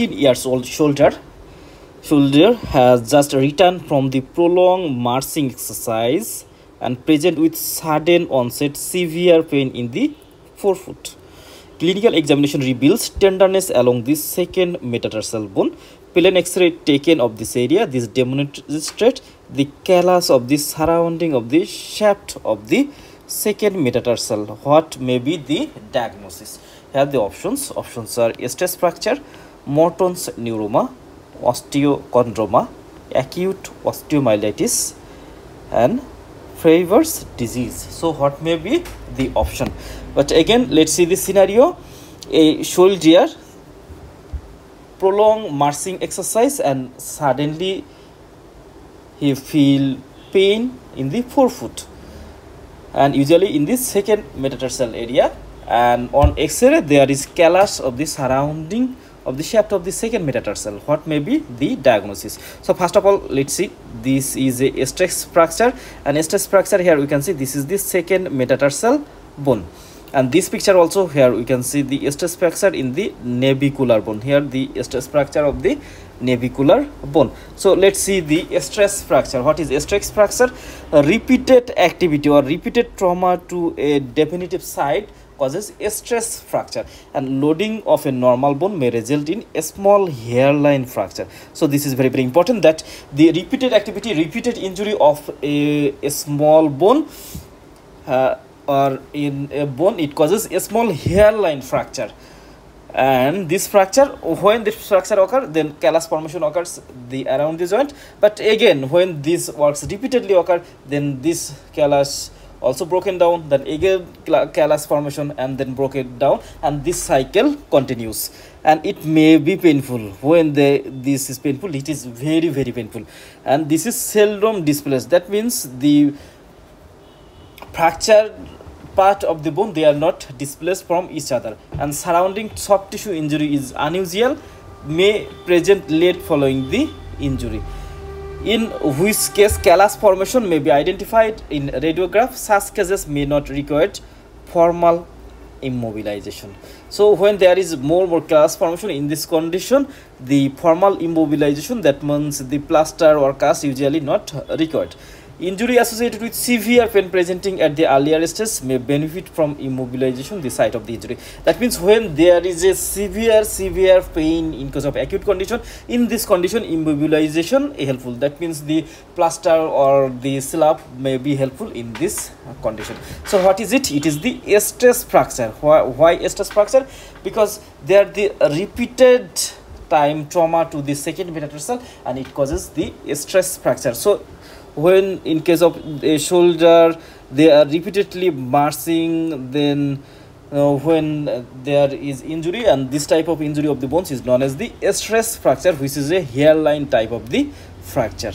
19 years old soldier soldier has just returned from the prolonged marching exercise and present with sudden onset severe pain in the forefoot. Clinical examination reveals tenderness along the second metatarsal bone. Plain X-ray taken of this area. This demonstrates the callus of the surrounding of the shaft of the second metatarsal. What may be the diagnosis? Here are the options. Options are stress fracture, Morton's neuroma, osteochondroma, acute osteomyelitis, and Freiberg's disease. So what may be the option? But again, let's see the scenario. A soldier prolonged marching exercise and suddenly he feel pain in the forefoot and usually in this second metatarsal area and on x-ray there is callus of the surrounding of the shaft of the second metatarsal what may be the diagnosis so first of all let's see this is a stress fracture and stress fracture here we can see this is the second metatarsal bone and this picture also here we can see the stress fracture in the navicular bone here the stress fracture of the navicular bone so let's see the stress fracture what is stress fracture a repeated activity or repeated trauma to a definitive site causes a stress fracture and loading of a normal bone may result in a small hairline fracture. So this is very very important that the repeated activity repeated injury of a, a small bone uh, or in a bone it causes a small hairline fracture. And this fracture when this fracture occur then callus formation occurs the around the joint. But again when this works repeatedly occur then this callus also broken down then again callus formation and then broken down and this cycle continues. And it may be painful. When the this is painful it is very very painful. And this is seldom displaced. That means the fracture part of the bone they are not displaced from each other. And surrounding soft tissue injury is unusual may present late following the injury in which case callus formation may be identified in radiograph. Such cases may not require formal immobilization. So when there is more more callus formation in this condition the formal immobilization that means the plaster or cast usually not required Injury associated with severe pain presenting at the earlier stage may benefit from immobilization the site of the injury. That means when there is a severe severe pain in case of acute condition, in this condition immobilization is helpful. That means the plaster or the slab may be helpful in this condition. So what is it? It is the stress fracture. Why, why stress fracture? Because they are the repeated time trauma to the second metatarsal and it causes the stress fracture. So when in case of a shoulder they are repeatedly marching then uh, when there is injury and this type of injury of the bones is known as the stress fracture which is a hairline type of the fracture